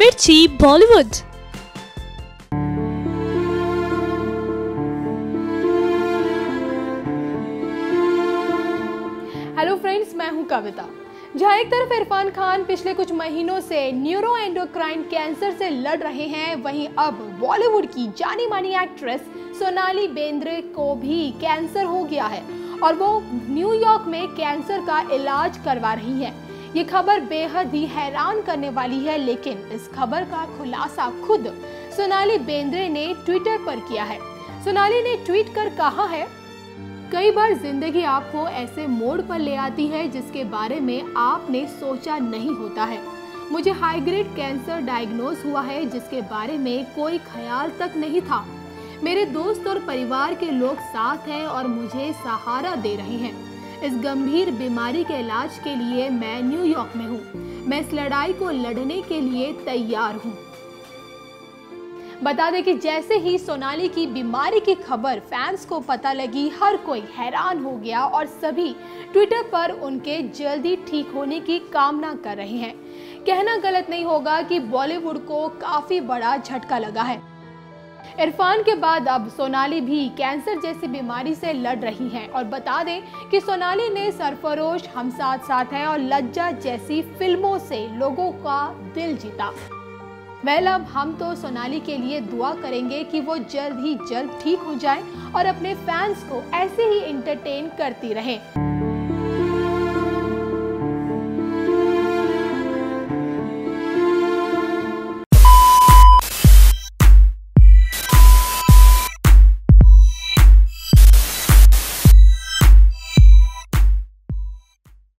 मिर्ची, Bollywood. Hello friends मैं हूँ कविता। जहाँ एक तरफ़ इरफान खान पिछले कुछ महीनों से न्यूरो एंडोक्राइन कैंसर से लड़ रहे हैं, वहीं अब बॉलीवुड की जानी मानी एक्ट्रेस सोनाली बेंद्रे को भी कैंसर हो गया है और वो न्यूयॉर्क में कैंसर का इलाज करवा रही है। ये खबर बेहद ही हैरान करने वाली है, लेकिन इस खबर का खुलासा खुद सोनाली बेंद्रे ने ट्विटर पर किया है। सोनाली ने ट्वीट कर कहा है, कई बार ज़िंदगी आपको ऐसे मोड़ पर ले आती है जिसके बारे में आपने सोचा नहीं होता है। मुझे हाई ग्रेड कैंसर डायग्नोज हुआ है जिसके बारे में कोई ख्याल तक नहीं था। मेरे दोस्त और परिवार के लोग साथ हैं और मुझे सहारा दे रहे हैं। इस गंभीर बीमारी के इलाज के लिए मैं न्यूयॉर्क में हूँ। मैं इस लड़ाई को लड़ने के लिए तैयार हूँ। बता दें कि जैसे ही सोनाली की बीमारी की खबर फैंस को पता लगी, हर कोई हैरान हो गया और सभी ट्विटर पर उनके जल्दी ठीक होने की कामना कर रहे हैं। कहना गलत नहीं होगा कि बॉलीवुड को काफ़ी बड़ा झटका लगा है। इरफान के बाद अब सोनाली भी कैंसर जैसी बीमारी से लड़ रही हैं और बता दें कि सोनाली ने सरफरोश हम साथ साथ हैं और लज्जा जैसी फ़िल्मों से लोगों का दिल जीता। वेल, अब हम तो सोनाली के लिए दुआ करेंगे कि वो जल्द ही जल्द ठीक हो जाए और अपने फैंस को ऐसे ही इंटरटेन करती रहे।